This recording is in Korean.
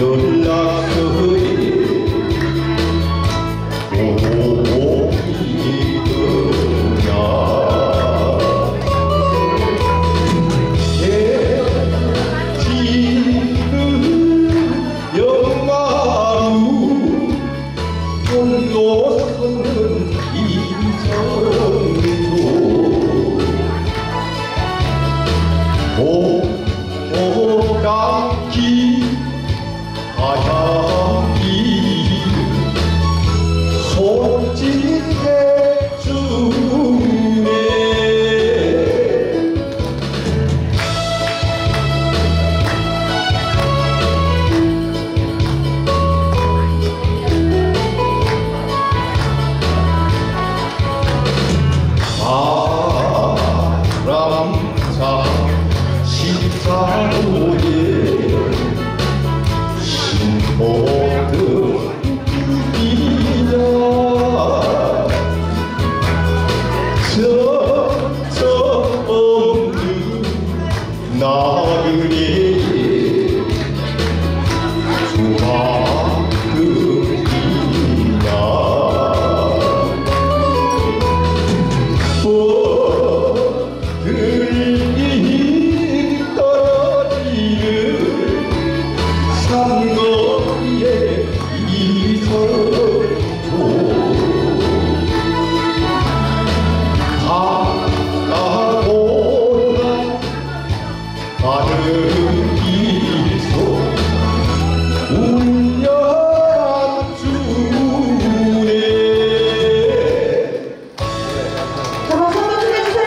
연락처의 손도 손은 이정 바람자 십자로